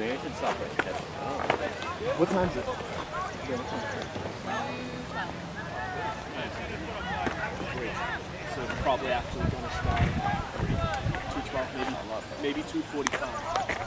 Should stop right there. What time is it? So probably after the Gunner Sky, 212, maybe, maybe 245.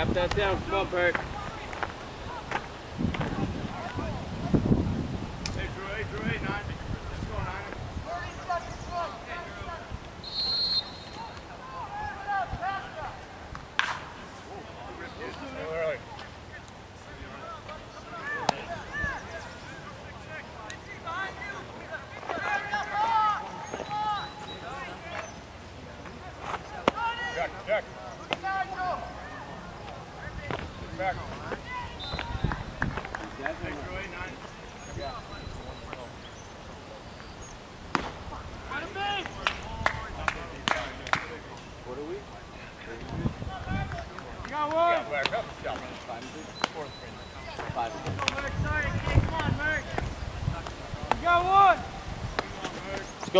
Snap that down. Come on, Perk.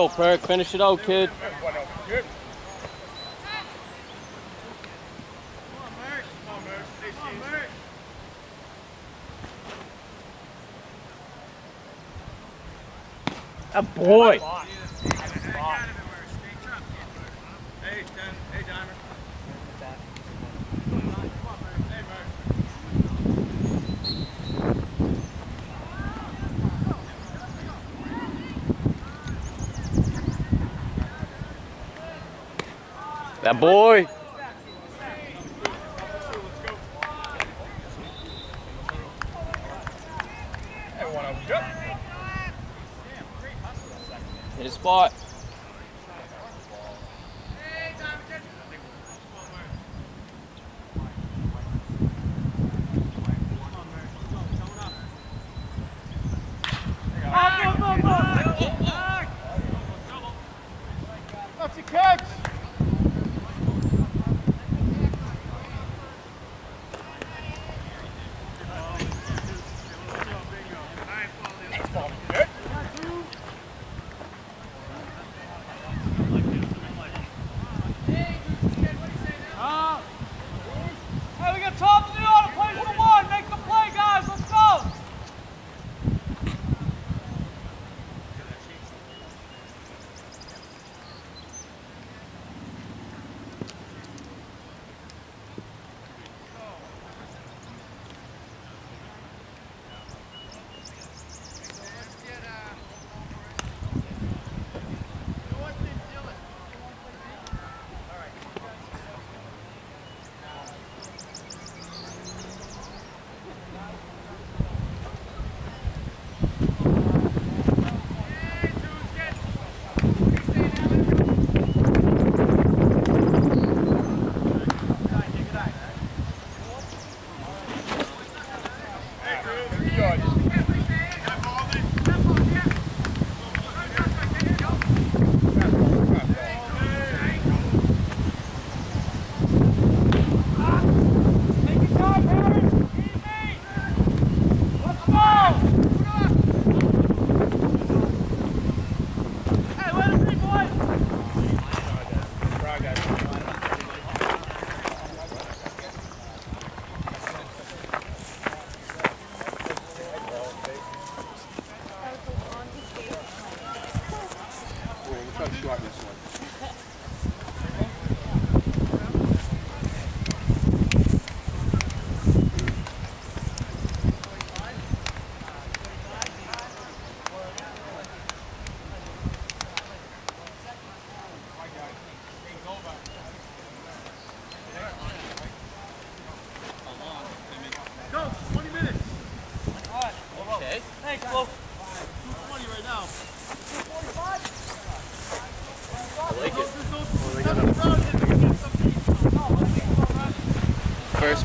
Go, Perk. Finish it out, kid. A boy. That boy.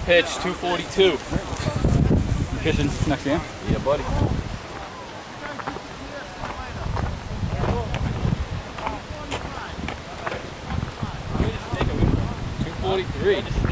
pitch, 242. Pitching next game? Yeah, buddy. Two forty-three.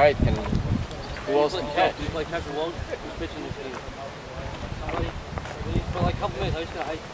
All right, can who else can catch? Like, have the long pitch in this thing. Like, a couple minutes, I just gonna.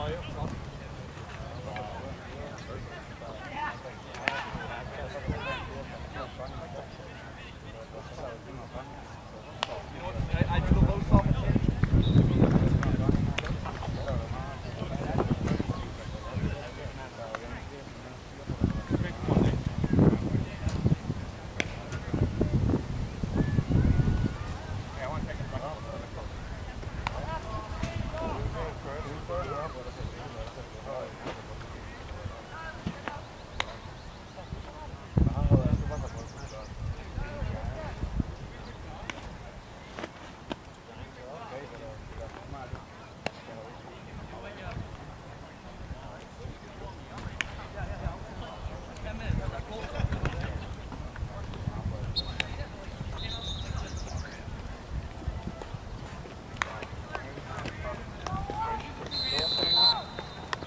Why up front?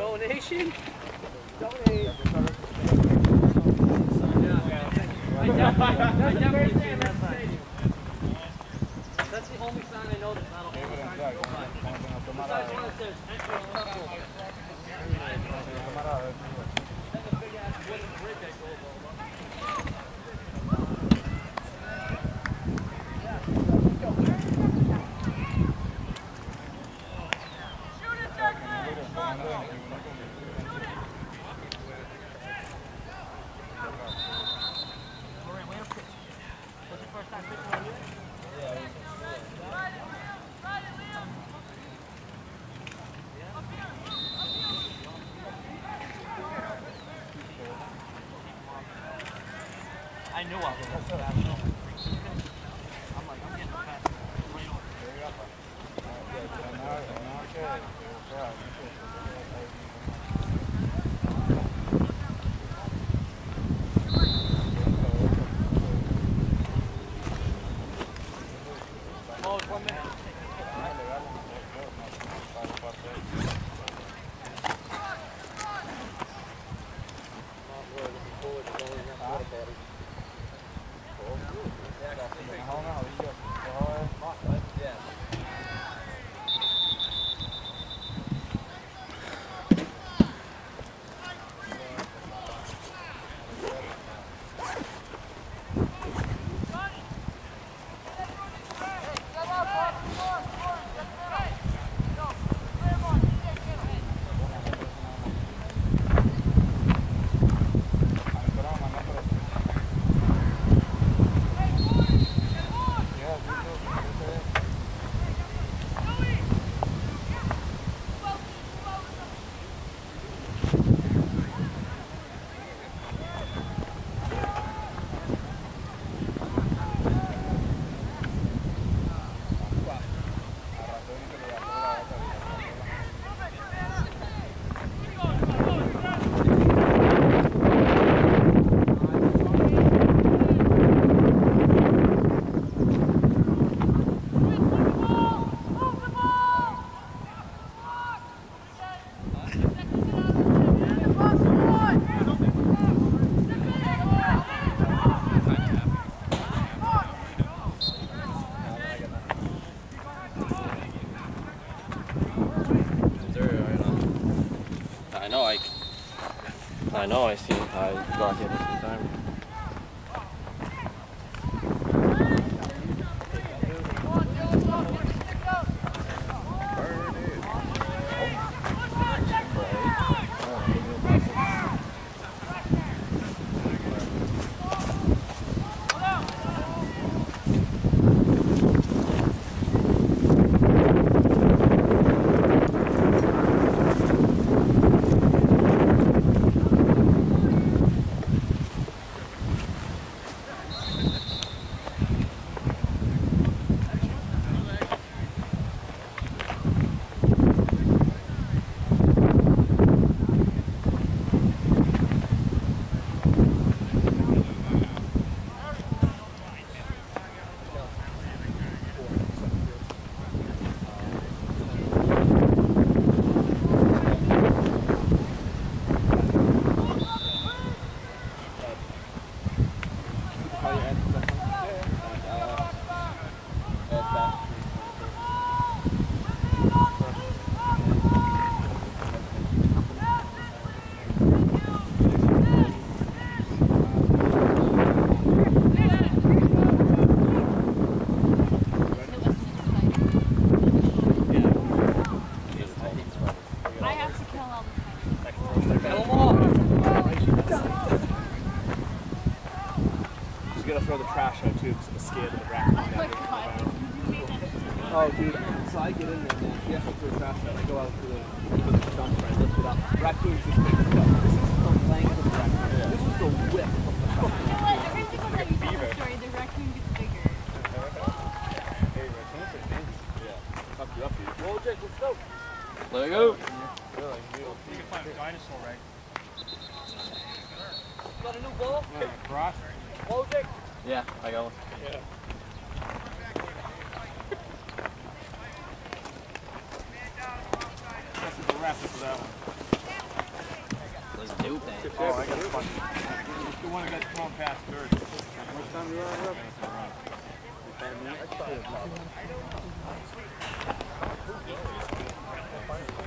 Donation? Donation. Waktu. 了，谢谢。Throw the trash out too because I'm scared of the raccoon. that live around. Oh, dude. So I get in there, man. He has to throw trash out. I go out to the, to the dumpster. I lift it up. Raccoon's just big stuff. This is the length of the raccoon. This is the width of the fucking You know what? Every single time you tell the story, the raccoon gets bigger. Fuck you up, dude. Roll Jake, let's go. Let it go. You can find a dinosaur, right? Got a new ball? Cross. Roll Jake. Yeah, I got one. That's a wrap up for that one. Let's do that. Oh, I got a fun. The one that got thrown past third. Most time you run up? Yeah.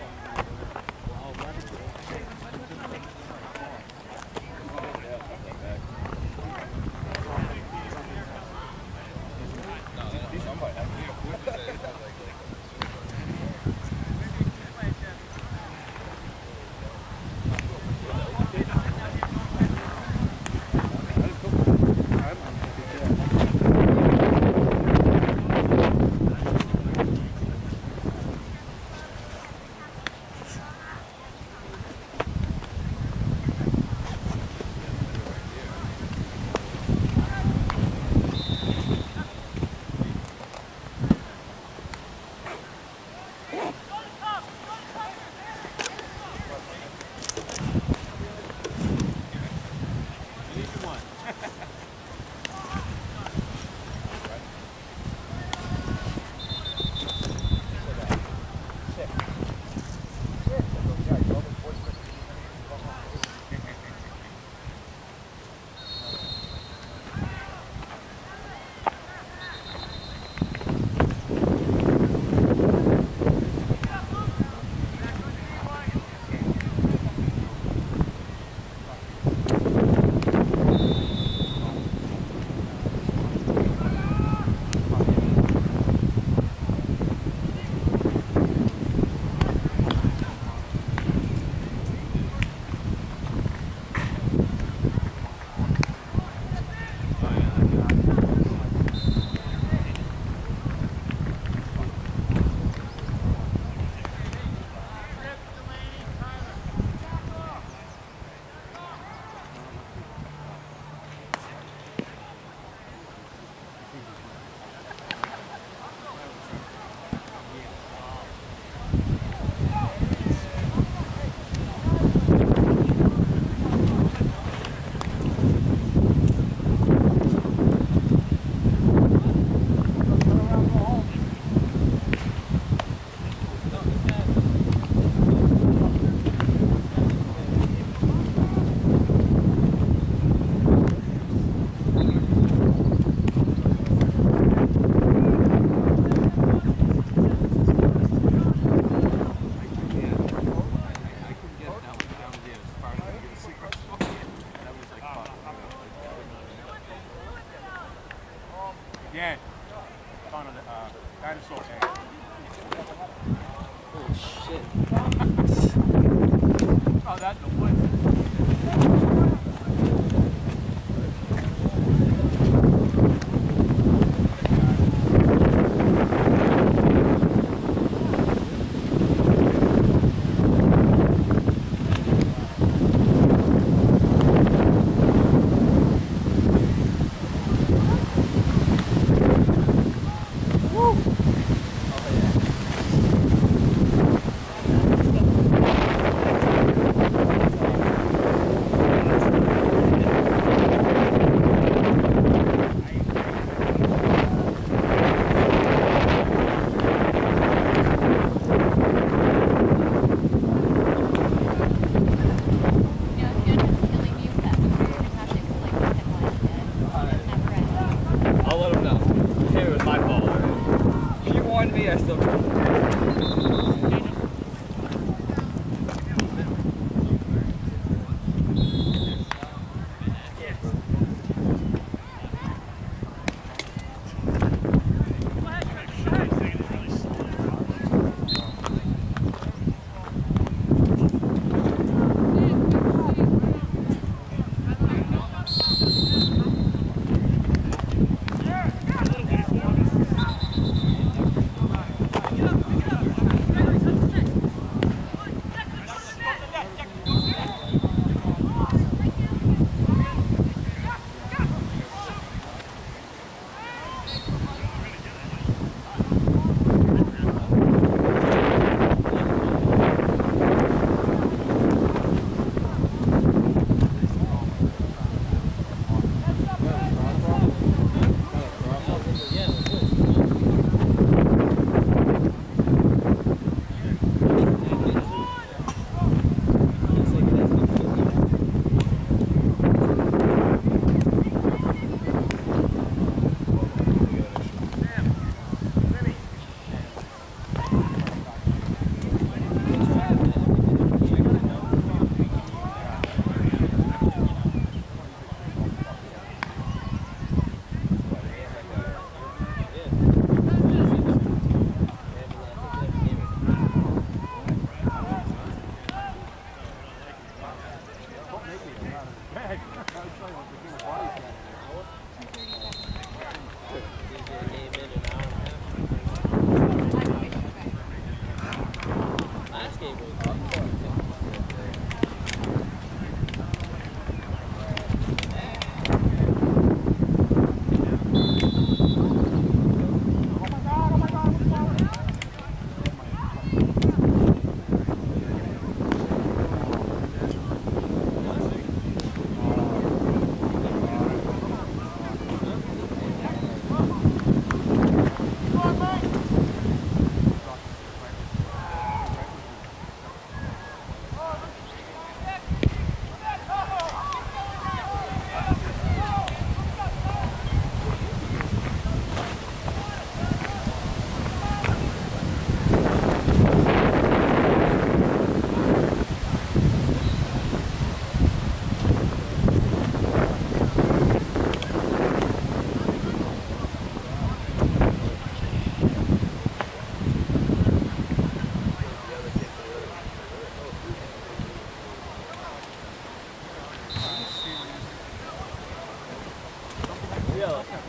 field.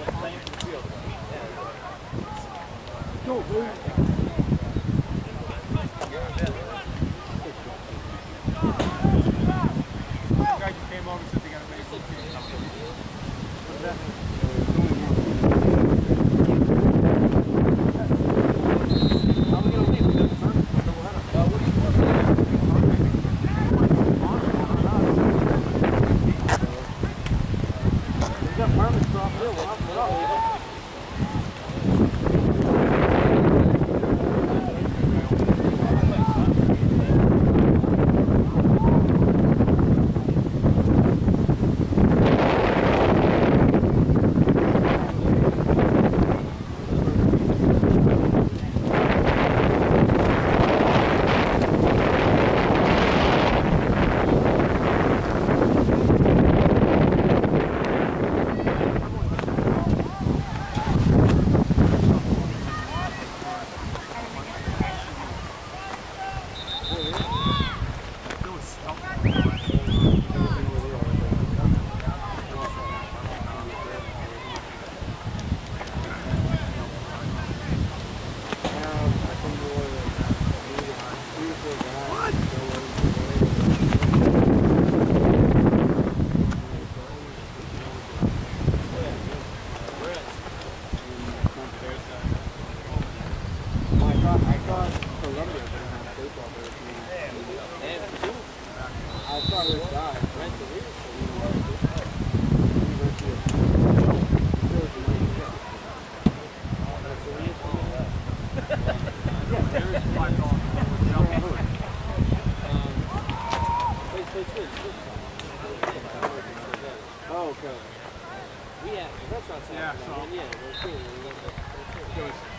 Yeah, that's not Yeah, so. Yeah, we're cool. We're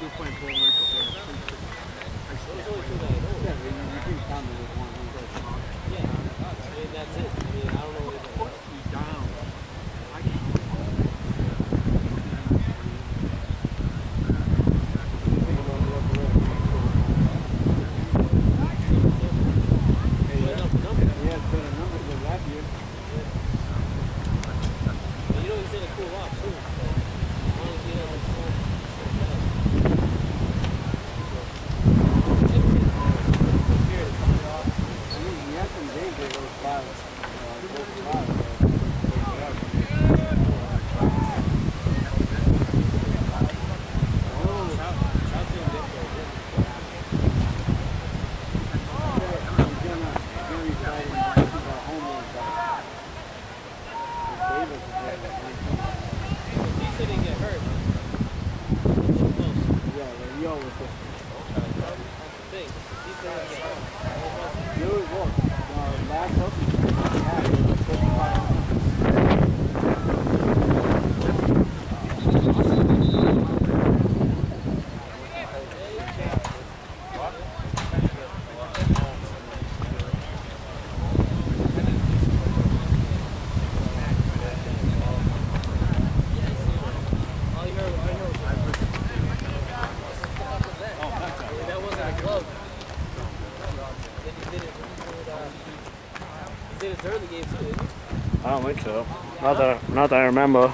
We're Yeah, we. Yeah, that's it. I don't think so. Not that, not that I remember.